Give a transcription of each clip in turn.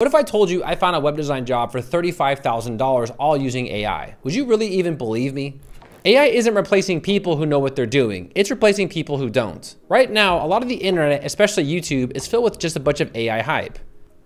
What if I told you I found a web design job for $35,000 all using AI? Would you really even believe me? AI isn't replacing people who know what they're doing. It's replacing people who don't. Right now, a lot of the internet, especially YouTube, is filled with just a bunch of AI hype.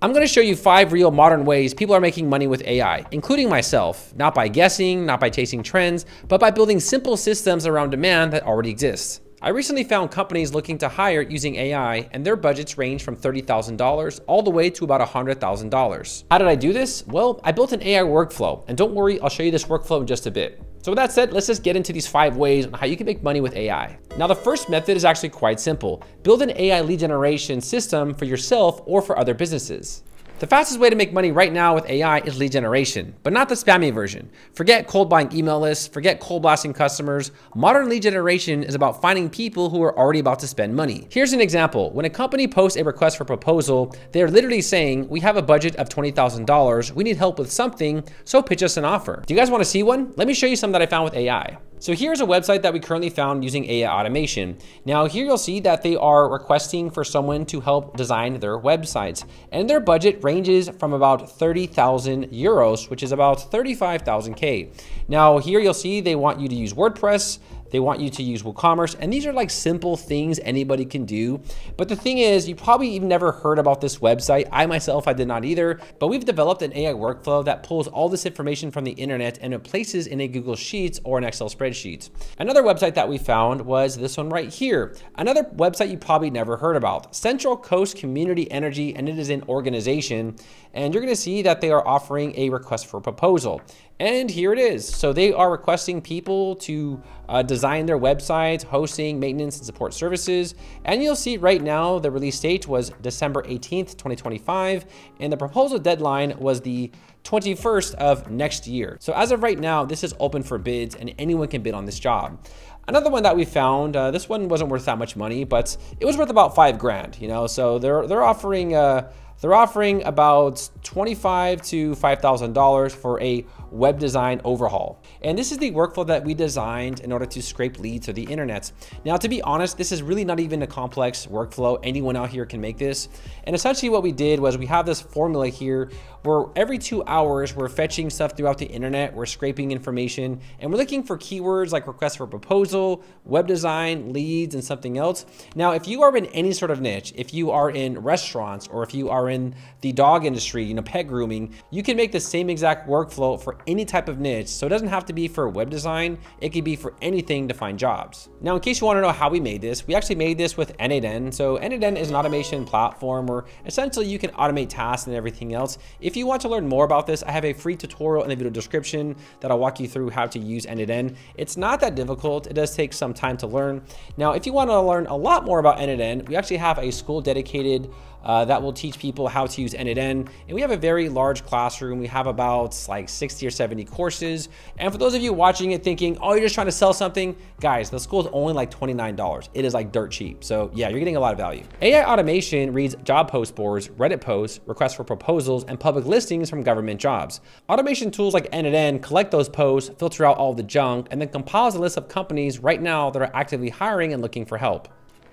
I'm gonna show you five real modern ways people are making money with AI, including myself, not by guessing, not by chasing trends, but by building simple systems around demand that already exists. I recently found companies looking to hire using AI and their budgets range from $30,000 all the way to about $100,000. How did I do this? Well, I built an AI workflow and don't worry, I'll show you this workflow in just a bit. So with that said, let's just get into these five ways on how you can make money with AI. Now, the first method is actually quite simple. Build an AI lead generation system for yourself or for other businesses. The fastest way to make money right now with AI is lead generation, but not the spammy version. Forget cold buying email lists, forget cold blasting customers. Modern lead generation is about finding people who are already about to spend money. Here's an example. When a company posts a request for proposal, they're literally saying, we have a budget of $20,000. We need help with something, so pitch us an offer. Do you guys wanna see one? Let me show you some that I found with AI. So here's a website that we currently found using AI automation. Now here you'll see that they are requesting for someone to help design their websites and their budget ranges from about 30,000 euros, which is about 35,000 K. Now here you'll see they want you to use WordPress, they want you to use WooCommerce. And these are like simple things anybody can do. But the thing is, you probably even never heard about this website. I myself, I did not either. But we've developed an AI workflow that pulls all this information from the internet and it places in a Google Sheets or an Excel spreadsheet. Another website that we found was this one right here. Another website you probably never heard about, Central Coast Community Energy, and it is an organization. And you're gonna see that they are offering a request for proposal. And here it is. So they are requesting people to uh, design their websites, hosting, maintenance, and support services. And you'll see right now the release date was December 18th, 2025, and the proposal deadline was the 21st of next year. So as of right now, this is open for bids and anyone can bid on this job. Another one that we found, uh, this one wasn't worth that much money, but it was worth about five grand, you know, so they're, they're offering, uh, they're offering about 25 to $5,000 for a web design overhaul. And this is the workflow that we designed in order to scrape leads to the internet. Now, to be honest, this is really not even a complex workflow. Anyone out here can make this. And essentially what we did was we have this formula here where every two hours we're fetching stuff throughout the internet, we're scraping information, and we're looking for keywords like request for proposal, web design, leads, and something else. Now, if you are in any sort of niche, if you are in restaurants or if you are in the dog industry, you know, pet grooming, you can make the same exact workflow for any type of niche. So it doesn't have to be for web design. It could be for anything to find jobs. Now, in case you want to know how we made this, we actually made this with N8N. So N8N is an automation platform where essentially you can automate tasks and everything else. If you want to learn more about this, I have a free tutorial in the video description that I'll walk you through how to use N8N. It's not that difficult. It does take some time to learn. Now, if you want to learn a lot more about N8N, we actually have a school dedicated uh, that will teach people how to use N8N. And we have a very large classroom. We have about like 60 or 70 courses. And for those of you watching it thinking, oh, you're just trying to sell something, guys, the school is only like $29. It is like dirt cheap. So yeah, you're getting a lot of value. AI automation reads job post boards, Reddit posts, requests for proposals, and public listings from government jobs. Automation tools like N8N collect those posts, filter out all the junk, and then compiles a list of companies right now that are actively hiring and looking for help.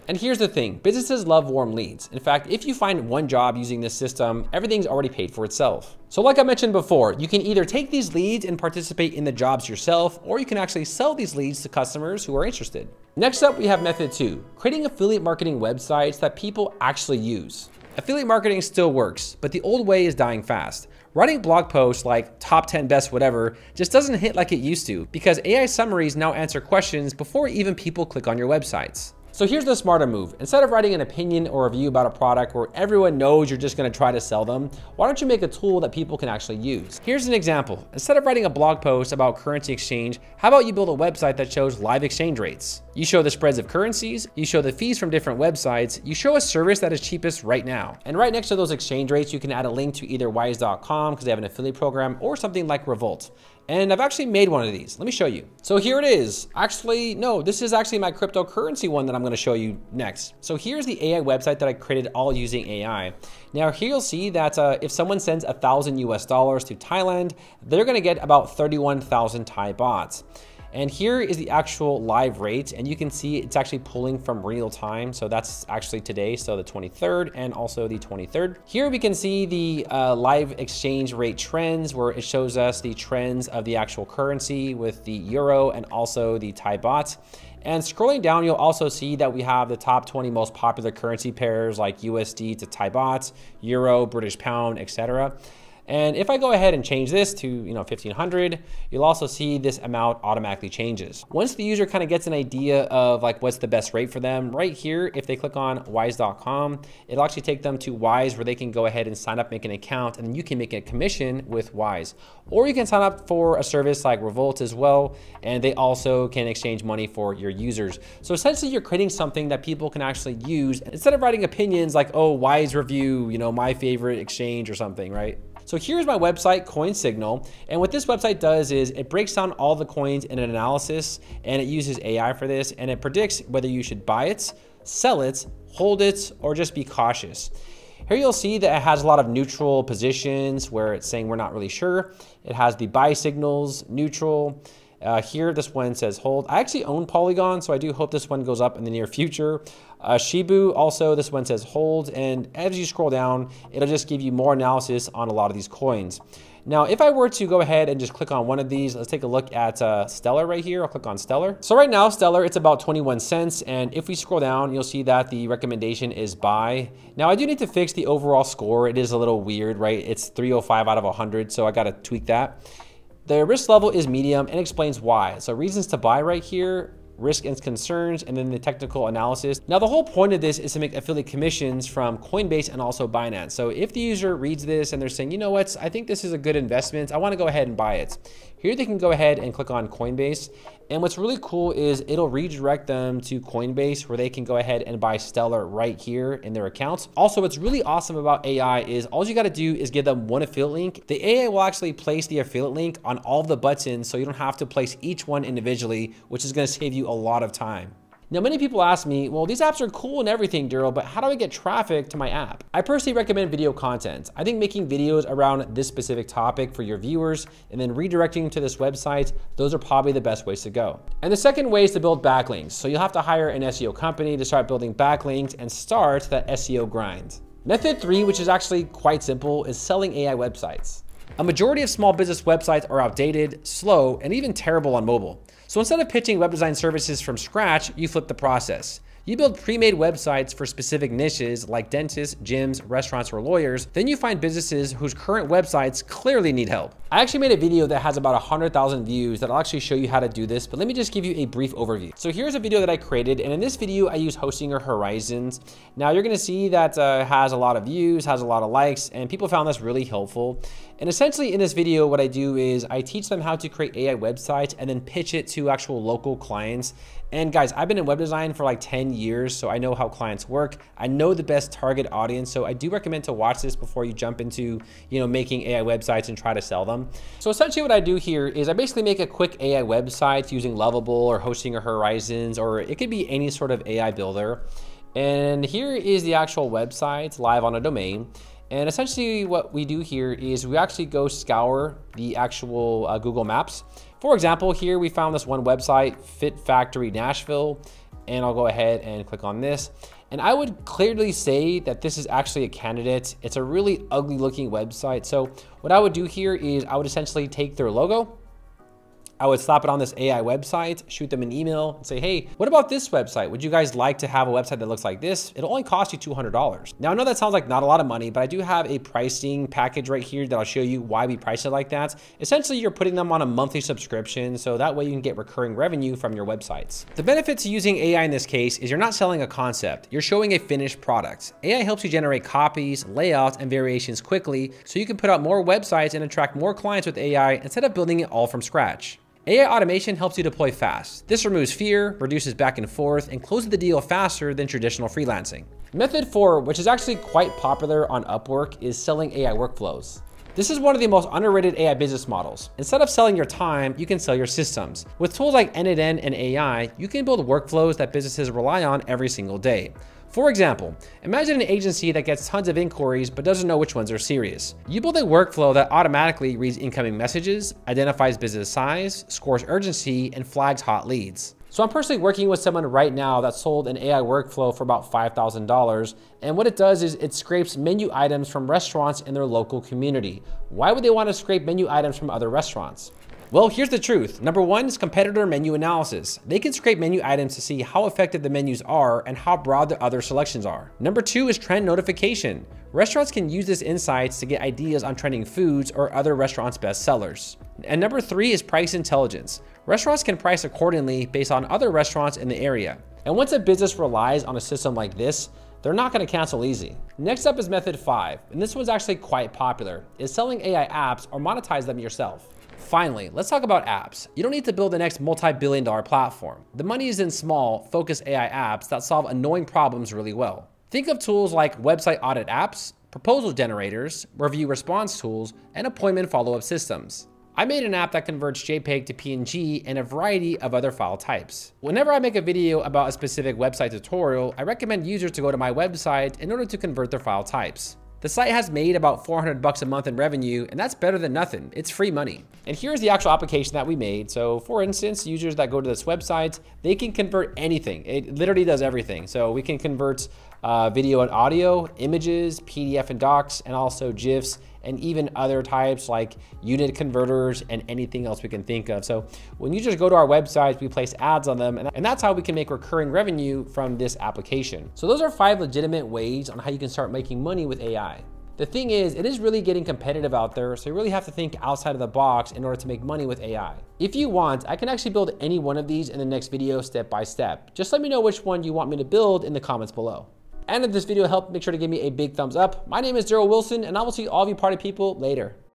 And here's the thing, businesses love warm leads. In fact, if you find one job using this system, everything's already paid for itself. So like I mentioned before, you can either take these leads and participate in the jobs yourself, or you can actually sell these leads to customers who are interested. Next up, we have method two, creating affiliate marketing websites that people actually use. Affiliate marketing still works, but the old way is dying fast. Writing blog posts like top 10 best whatever just doesn't hit like it used to because AI summaries now answer questions before even people click on your websites. So here's the smarter move. Instead of writing an opinion or review about a product where everyone knows you're just gonna try to sell them, why don't you make a tool that people can actually use? Here's an example. Instead of writing a blog post about currency exchange, how about you build a website that shows live exchange rates? You show the spreads of currencies, you show the fees from different websites, you show a service that is cheapest right now. And right next to those exchange rates, you can add a link to either wise.com because they have an affiliate program or something like Revolut. And I've actually made one of these. Let me show you. So here it is. Actually, no, this is actually my cryptocurrency one that I'm gonna show you next. So here's the AI website that I created all using AI. Now here you'll see that uh, if someone sends a thousand US dollars to Thailand, they're gonna get about 31,000 Thai bahts. And here is the actual live rate. And you can see it's actually pulling from real time. So that's actually today. So the 23rd and also the 23rd. Here we can see the uh, live exchange rate trends where it shows us the trends of the actual currency with the euro and also the Thai baht. And scrolling down, you'll also see that we have the top 20 most popular currency pairs like USD to Thai baht, Euro, British pound, etc. And if I go ahead and change this to, you know, 1500, you'll also see this amount automatically changes. Once the user kind of gets an idea of like what's the best rate for them, right here, if they click on wise.com, it'll actually take them to Wise where they can go ahead and sign up, make an account, and you can make a commission with Wise. Or you can sign up for a service like Revolut as well, and they also can exchange money for your users. So essentially you're creating something that people can actually use instead of writing opinions like, oh, Wise review, you know, my favorite exchange or something, right? So here's my website, CoinSignal. And what this website does is it breaks down all the coins in an analysis and it uses AI for this and it predicts whether you should buy it, sell it, hold it, or just be cautious. Here you'll see that it has a lot of neutral positions where it's saying we're not really sure. It has the buy signals, neutral, uh, here, this one says hold. I actually own Polygon, so I do hope this one goes up in the near future. Uh, Shiba, also, this one says hold. And as you scroll down, it'll just give you more analysis on a lot of these coins. Now, if I were to go ahead and just click on one of these, let's take a look at uh, Stellar right here. I'll click on Stellar. So right now, Stellar, it's about 21 cents. And if we scroll down, you'll see that the recommendation is buy. Now, I do need to fix the overall score. It is a little weird, right? It's 305 out of 100, so I got to tweak that. The risk level is medium and explains why. So reasons to buy right here, risk and concerns, and then the technical analysis. Now, the whole point of this is to make affiliate commissions from Coinbase and also Binance. So if the user reads this and they're saying, you know what, I think this is a good investment, I wanna go ahead and buy it. Here they can go ahead and click on Coinbase. And what's really cool is it'll redirect them to Coinbase where they can go ahead and buy Stellar right here in their accounts. Also, what's really awesome about AI is all you gotta do is give them one affiliate link. The AI will actually place the affiliate link on all the buttons so you don't have to place each one individually, which is gonna save you a lot of time. Now, many people ask me, well, these apps are cool and everything, Darrel, but how do I get traffic to my app? I personally recommend video content. I think making videos around this specific topic for your viewers and then redirecting to this website, those are probably the best ways to go. And the second way is to build backlinks. So you'll have to hire an SEO company to start building backlinks and start that SEO grind. Method three, which is actually quite simple, is selling AI websites. A majority of small business websites are outdated, slow, and even terrible on mobile. So instead of pitching web design services from scratch, you flip the process. You build pre-made websites for specific niches like dentists, gyms, restaurants, or lawyers. Then you find businesses whose current websites clearly need help. I actually made a video that has about 100,000 views that I'll actually show you how to do this, but let me just give you a brief overview. So here's a video that I created, and in this video, I use Hostinger Horizons. Now you're gonna see that uh, has a lot of views, has a lot of likes, and people found this really helpful. And essentially in this video, what I do is I teach them how to create AI websites and then pitch it to actual local clients. And guys, I've been in web design for like 10 years, so I know how clients work. I know the best target audience, so I do recommend to watch this before you jump into, you know, making AI websites and try to sell them. So essentially what I do here is I basically make a quick AI website using Lovable or Hostinger Horizons, or it could be any sort of AI builder. And here is the actual website live on a domain. And essentially what we do here is we actually go scour the actual uh, Google Maps. For example, here we found this one website, Fit Factory Nashville, and I'll go ahead and click on this. And I would clearly say that this is actually a candidate. It's a really ugly looking website. So what I would do here is I would essentially take their logo, I would slap it on this AI website, shoot them an email and say, hey, what about this website? Would you guys like to have a website that looks like this? It'll only cost you $200. Now I know that sounds like not a lot of money, but I do have a pricing package right here that I'll show you why we price it like that. Essentially, you're putting them on a monthly subscription, so that way you can get recurring revenue from your websites. The benefit to using AI in this case is you're not selling a concept, you're showing a finished product. AI helps you generate copies, layouts, and variations quickly, so you can put out more websites and attract more clients with AI instead of building it all from scratch. AI automation helps you deploy fast. This removes fear, reduces back and forth, and closes the deal faster than traditional freelancing. Method four, which is actually quite popular on Upwork, is selling AI workflows. This is one of the most underrated AI business models. Instead of selling your time, you can sell your systems. With tools like N8N AI, you can build workflows that businesses rely on every single day. For example, imagine an agency that gets tons of inquiries but doesn't know which ones are serious. You build a workflow that automatically reads incoming messages, identifies business size, scores urgency, and flags hot leads. So I'm personally working with someone right now that sold an AI workflow for about $5,000. And what it does is it scrapes menu items from restaurants in their local community. Why would they want to scrape menu items from other restaurants? Well, here's the truth. Number one is competitor menu analysis. They can scrape menu items to see how effective the menus are and how broad the other selections are. Number two is trend notification. Restaurants can use this insights to get ideas on trending foods or other restaurants' best sellers. And number three is price intelligence. Restaurants can price accordingly based on other restaurants in the area. And once a business relies on a system like this, they're not gonna cancel easy. Next up is method five, and this one's actually quite popular, is selling AI apps or monetize them yourself. Finally, let's talk about apps. You don't need to build the next multi-billion dollar platform. The money is in small, focused AI apps that solve annoying problems really well. Think of tools like website audit apps, proposal generators, review response tools, and appointment follow-up systems. I made an app that converts JPEG to PNG and a variety of other file types. Whenever I make a video about a specific website tutorial, I recommend users to go to my website in order to convert their file types. The site has made about 400 bucks a month in revenue, and that's better than nothing. It's free money. And here's the actual application that we made. So for instance, users that go to this website, they can convert anything. It literally does everything. So we can convert uh, video and audio, images, PDF and docs, and also GIFs, and even other types like unit converters and anything else we can think of. So when you just go to our websites, we place ads on them, and that's how we can make recurring revenue from this application. So those are five legitimate ways on how you can start making money with AI. The thing is, it is really getting competitive out there, so you really have to think outside of the box in order to make money with AI. If you want, I can actually build any one of these in the next video step by step. Just let me know which one you want me to build in the comments below. And if this video helped, make sure to give me a big thumbs up. My name is Darrel Wilson, and I will see all of you party people later.